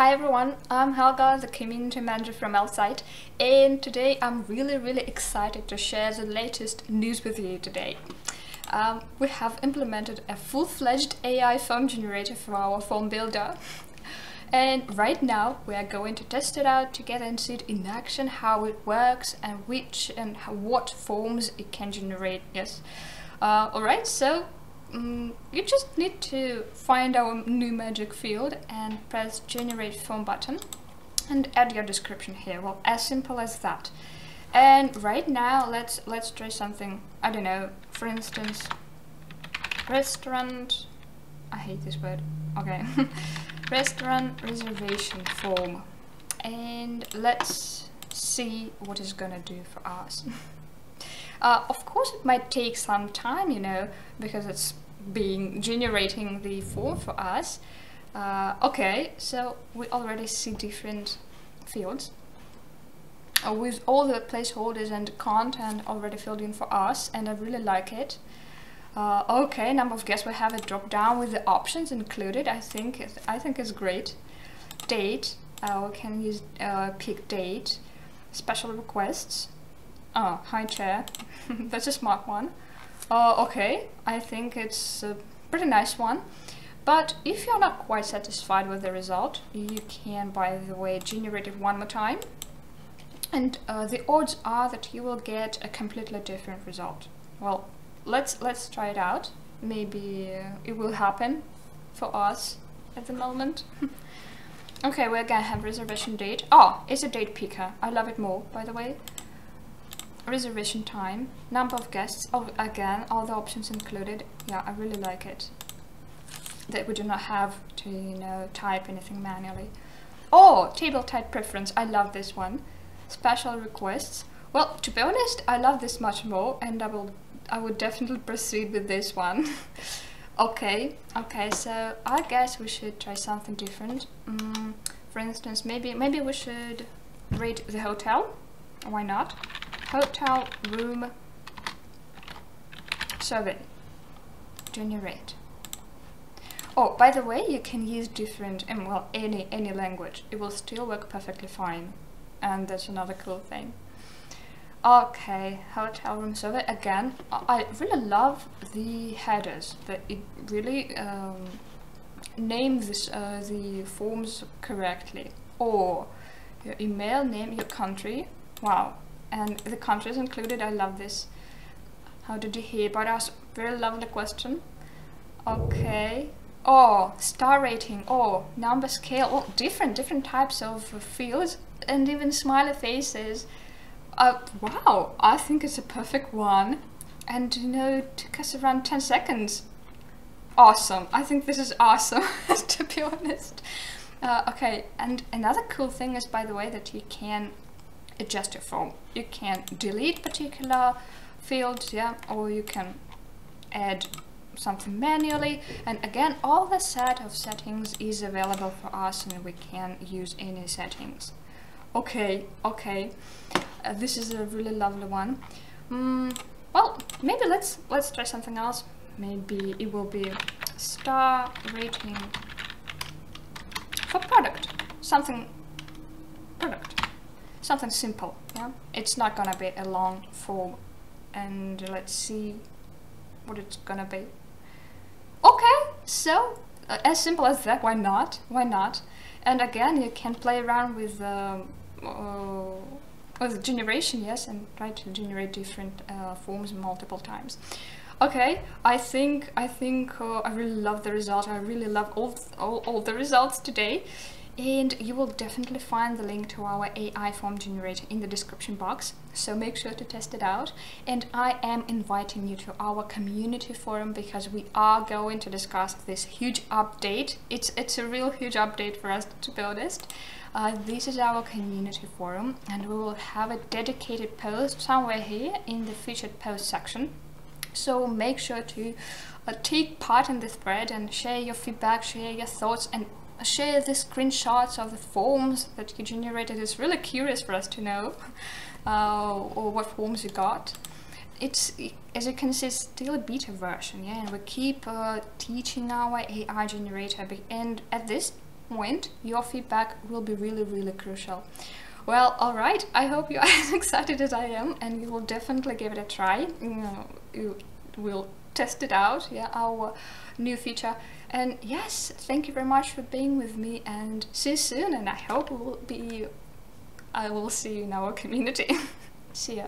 Hi everyone, I'm Helga, the community manager from Elfsight, and today I'm really really excited to share the latest news with you today. Um, we have implemented a full-fledged AI form generator for our form builder. And right now we are going to test it out together and see it in action, how it works and which and how, what forms it can generate, yes. Uh, Alright, so um, you just need to find our new magic field and press generate form button and add your description here. Well, as simple as that. And right now, let's let's try something. I don't know. For instance, restaurant. I hate this word. Okay, restaurant reservation form, and let's see what it's gonna do for us. Uh, of course, it might take some time, you know, because it's being generating the form for us. Uh, okay, so we already see different fields uh, with all the placeholders and content already filled in for us, and I really like it. Uh, okay, number of guests we have a drop down with the options included. I think I think it's great. Date, uh, we can use uh, pick date, special requests, Oh, high chair. That's a smart one. Uh, okay, I think it's a pretty nice one. But if you're not quite satisfied with the result, you can, by the way, generate it one more time. And uh, the odds are that you will get a completely different result. Well, let's let's try it out. Maybe uh, it will happen for us at the moment. okay, we're gonna have reservation date. Oh, it's a date picker. I love it more, by the way reservation time, number of guests, oh, again, all the options included. Yeah, I really like it. That we do not have to, you know, type anything manually. Oh, table type preference, I love this one. Special requests. Well, to be honest, I love this much more and I will, I would definitely proceed with this one. okay, okay, so I guess we should try something different. Mm, for instance, maybe, maybe we should rate the hotel. Why not? Hotel room survey generate oh by the way you can use different and well any any language. It will still work perfectly fine. And that's another cool thing. Okay hotel room survey again I really love the headers that it really um, names uh, the forms correctly. Or your email name your country. Wow and the countries included. I love this. How did you hear about us? Very lovely question. Okay. Oh, star rating. Oh, number scale. Oh, different, different types of fields and even smiley faces. Uh, wow, I think it's a perfect one. And you know, it took us around 10 seconds. Awesome. I think this is awesome, to be honest. Uh, okay, and another cool thing is, by the way, that you can adjust your form. You can delete particular fields, yeah, or you can add something manually. And again, all the set of settings is available for us and we can use any settings. Okay, okay, uh, this is a really lovely one. Mm, well, maybe let's let's try something else. Maybe it will be star rating for product, something something simple yeah? It's not gonna be a long form. And let's see what it's gonna be. Okay so uh, as simple as that why not? Why not? And again you can play around with um, uh, with generation yes and try to generate different uh, forms multiple times. Okay i think i think uh, i really love the result. I really love all, all all the results today and you will definitely find the link to our AI form generator in the description box. So make sure to test it out. And I am inviting you to our community forum because we are going to discuss this huge update. It's it's a real huge update for us to be honest. Uh, this is our community forum and we will have a dedicated post somewhere here in the featured post section. So make sure to uh, take part in this thread and share your feedback, share your thoughts and share the screenshots of the forms that you generated. It's really curious for us to know uh, or what forms you got. It's, as you can see, still a beta version, yeah, and we keep uh, teaching our AI generator, and at this point, your feedback will be really, really crucial. Well, alright, I hope you're as excited as I am and you will definitely give it a try. You, know, you will test it out, yeah, our new feature. And yes, thank you very much for being with me and see you soon and I hope we will be I will see you in our community. see ya.